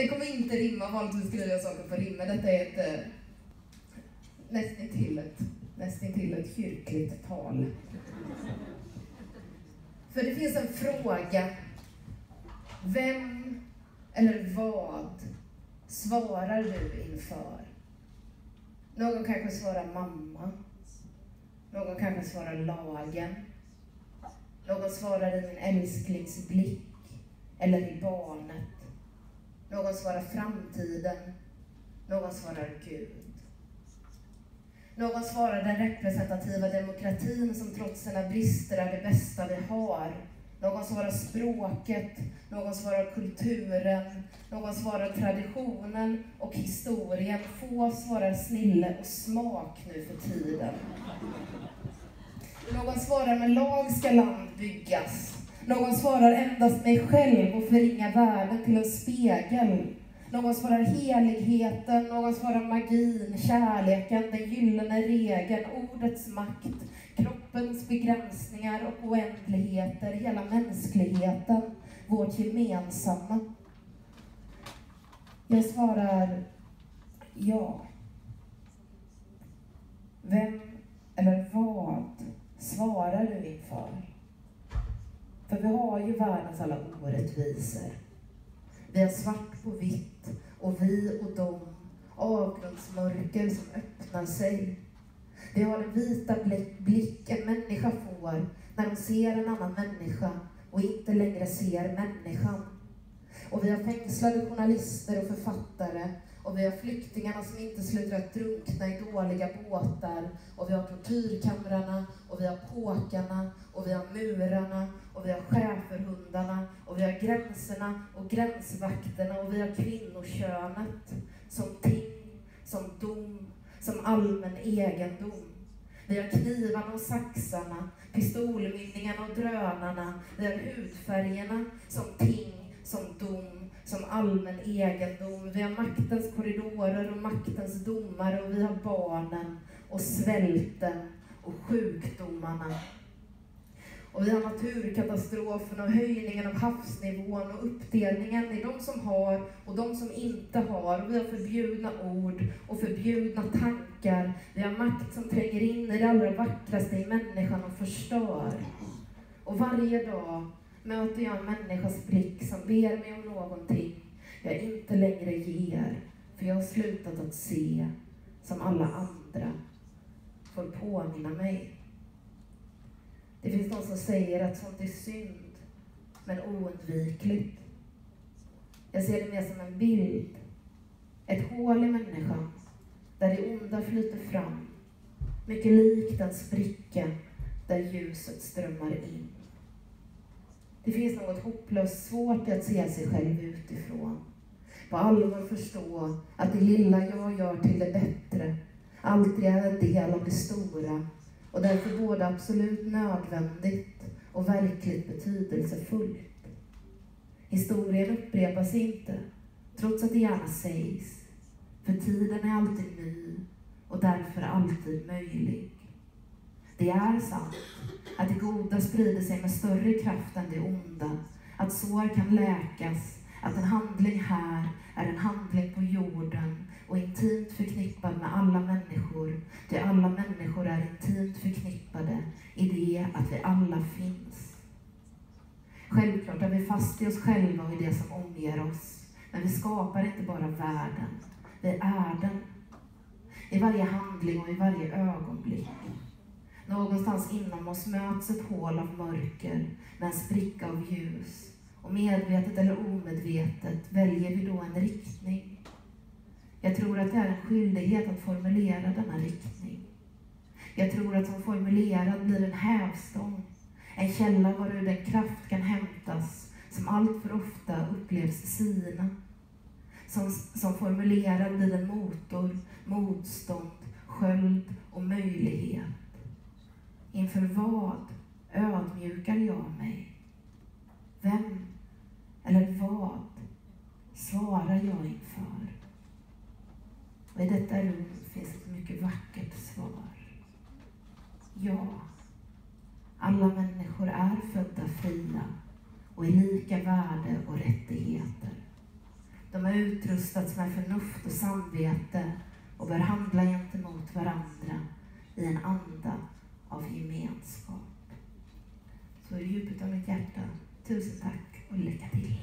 det kommer inte rimma, vanligtvis skriver jag saker på rim, men detta är ett eh, nästintill ett, nästintill ett kyrkligt tal. För det finns en fråga. Vem eller vad svarar du inför? Någon kanske svarar mamma. Någon kanske svarar lagen. Någon svarar i min älsklings blick eller i barnet. Någon svarar framtiden. Någon svarar Gud. Någon svarar den representativa demokratin som trots sina brister är det bästa vi har. Någon svarar språket, någon svarar kulturen, någon svarar traditionen och historien. Få svarar snille och smak nu för tiden. Någon svarar med lag ska land byggas. Någon svarar endast mig själv och förringar världen till en spegel. Någon svarar heligheten, någon svarar magin, kärleken, den gyllene regeln, ordets makt, kroppens begränsningar och oändligheter, hela mänskligheten, vårt gemensamma. Jag svarar ja. Vem eller vad svarar du inför? För vi har ju världens alla orättvisor. Vi har svart på vitt och vi och dem, avgrundsmörker som öppnar sig. Vi har den vita blick en människa får när de ser en annan människa och inte längre ser människan. Och vi har fängslade journalister och författare och vi har flyktingarna som inte slutar att drunkna i dåliga båtar. Och vi har tortyrkamrarna, och vi har påkarna, och vi har murarna, och vi har schäferhundarna, och vi har gränserna och gränsvakterna, och vi har kvinnokönet som ting, som dom, som allmän egendom. Vi har knivarna och saxarna, pistolmynningarna och drönarna. Vi har hudfärgerna som ting, allmän egendom. Vi har maktens korridorer och maktens domare och vi har barnen och svälten och sjukdomarna. Och vi har naturkatastrofen och höjningen av havsnivån och uppdelningen i de som har och de som inte har. Och vi har förbjudna ord och förbjudna tankar. Vi har makt som tränger in i det allra vackraste i människan och förstör. Och varje dag möter jag en människas blick som ber mig om någonting jag inte längre ger, för jag har slutat att se som alla andra får påminna mig. Det finns de som säger att sånt är synd, men oundvikligt. Jag ser det mer som en bild, ett hål i människan, där det onda flyter fram, mycket likt en spricka där ljuset strömmar in. Det finns något hopplöst svårt i att se sig själv utifrån. På allvar förstå att det lilla jag gör till det bättre alltid är en del av det stora och därför både absolut nödvändigt och verkligt betydelsefullt. Historien upprepas inte, trots att det gärna sägs, för tiden är alltid ny och därför alltid möjlig. Det är sant att det goda sprider sig med större kraft än det onda, att sår kan läkas, att en handling här är en handling på jorden och intimt förknippad med alla människor, ty alla människor är intimt förknippade i det att vi alla finns. Självklart är vi fast i oss själva och i det som omger oss, men vi skapar inte bara världen, vi är den. I varje handling och i varje ögonblick. Någonstans inom oss möts ett hål av mörker med en spricka av ljus. Och medvetet eller omedvetet väljer vi då en riktning. Jag tror att det är en skyldighet att formulera denna riktning. Jag tror att som formulerad blir en hävstång, en källa varur den kraft kan hämtas som allt för ofta upplevs sina. Som, som formulerad blir en motor, motstånd, sköld och möjlighet. Inför vad ödmjukar jag mig? Vem eller vad svarar jag inför? Och i detta rum finns ett mycket vackert svar. Ja, alla människor är födda fria och i lika värde och rättigheter. De har utrustats med förnuft och samvete och bör handla gentemot varandra i en anda av gemenskap. Så i djupet av mitt hjärta, tusen tack och lycka till.